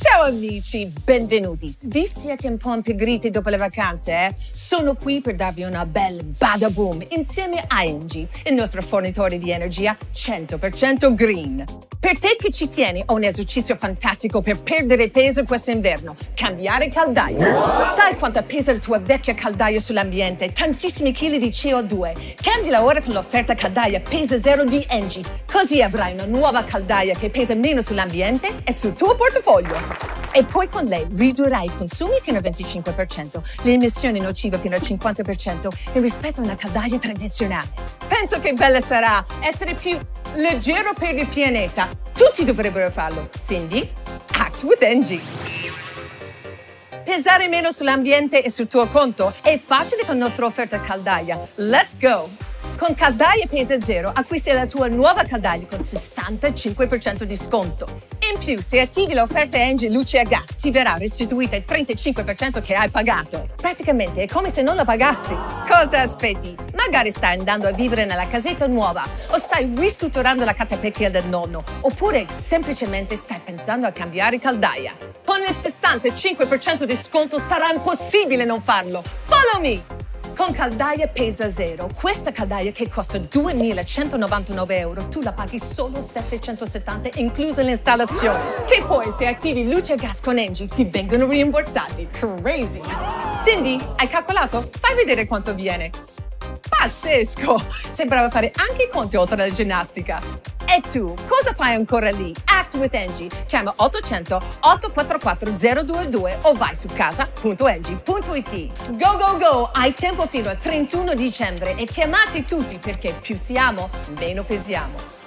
Ciao amici, benvenuti. Vi siete un po' impigriti dopo le vacanze, eh? Sono qui per darvi una bella bada boom insieme a Engie, il nostro fornitore di energia 100% green. Per te che ci tieni, ho un esercizio fantastico per perdere peso questo inverno. Cambiare caldaia. Sai quanto pesa la tua vecchia caldaia sull'ambiente? Tantissimi chili di CO2. Cambiala ora con l'offerta caldaia Pesa Zero di Engie. Così avrai una nuova caldaia che pesa meno sull'ambiente e sul tuo portafoglio. E poi con lei ridurrai i consumi fino al 25%, le emissioni nocive fino al 50% e rispetto a una caldaia tradizionale. Penso che bella sarà essere più leggero per il pianeta. Tutti dovrebbero farlo. Cindy, act with Engie. Pesare meno sull'ambiente e sul tuo conto è facile con la nostra offerta caldaia. Let's go! Con Caldaia Pesa Zero acquisti la tua nuova caldaia con 65% di sconto. In più, se attivi l'offerta Engie Luce a Gas, ti verrà restituita il 35% che hai pagato. Praticamente è come se non la pagassi. Cosa aspetti? Magari stai andando a vivere nella casetta nuova o stai ristrutturando la catapecchia del nonno oppure semplicemente stai pensando a cambiare caldaia. Con il 65% di sconto sarà impossibile non farlo. Follow me! Con caldaia pesa zero, questa caldaia che costa 2.199 euro, tu la paghi solo 770 inclusa l'installazione. Che poi se attivi luce e gas con Engie ti vengono rimborsati. Crazy! Cindy, hai calcolato? Fai vedere quanto viene. Pazzesco! Sembrava fare anche i conti oltre alla ginnastica. E tu, cosa fai ancora lì? Act with Engie. Chiama 800 844 022 o vai su casa.engie.it. Go go go! Hai tempo fino al 31 dicembre e chiamate tutti perché più siamo, meno pesiamo.